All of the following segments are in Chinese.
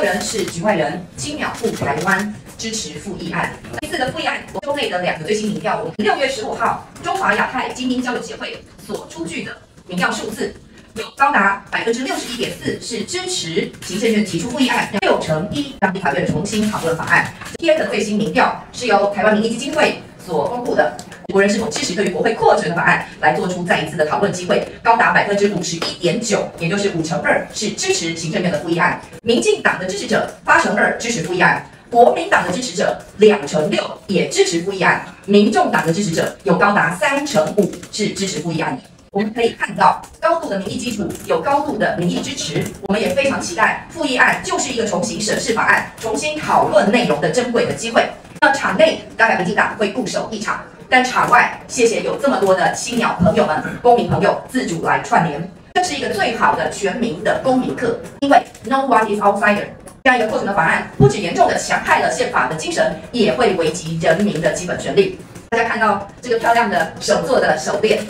六人是局外人，青鸟赴台湾支持复议案。这次的复议案州内的两个最新民调，我们六月十五号中华亚太精英交流协会所出具的民调数字，有高达百分之六十一点四是支持行政院提出复议案，六成一让立法院重新讨论法案。今天的最新民调是由台湾民意基金会所公布的。国人是否支持对于国会扩权的法案来做出再一次的讨论机会，高达百分之五十一点九，也就是五成二是支持行政院的复议案。民进党的支持者八成二支持复议案，国民党的支持者两成六也支持复议案，民众党的支持者有高达三成五是支持复议案。我们可以看到高度的民意基础，有高度的民意支持，我们也非常期待复议案就是一个重新审视法案、重新讨论内容的珍贵的机会。那场内当然民进党会固守一场。但场外，谢谢有这么多的青鸟朋友们、公民朋友自主来串联，这是一个最好的全民的公民课。因为 No one is outsider，这样一个过程的法案，不止严重的强害了宪法的精神，也会危及人民的基本权利。大家看到这个漂亮的手做的手链，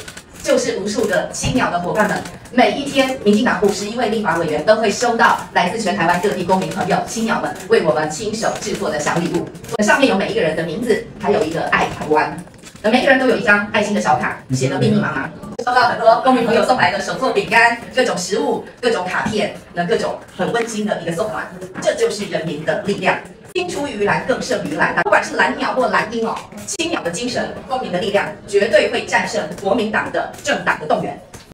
就是无数的青鸟的伙伴们，每一天，民进党五十一位立法委员都会收到来自全台湾各地公民朋友、青鸟们为我们亲手制作的小礼物，上面有每一个人的名字，还有一个爱台湾。那每个人都有一张爱心的小卡，写的密密麻麻。收到很多公民朋友送来的手做饼干、各种食物、各种卡片，那各种很温馨的一个送暖。这就是人民的力量，青出于蓝更胜于蓝。不管是蓝鸟或蓝鹰哦，青鸟的精神、公民的力量，绝对会战胜国民党的政党的动员。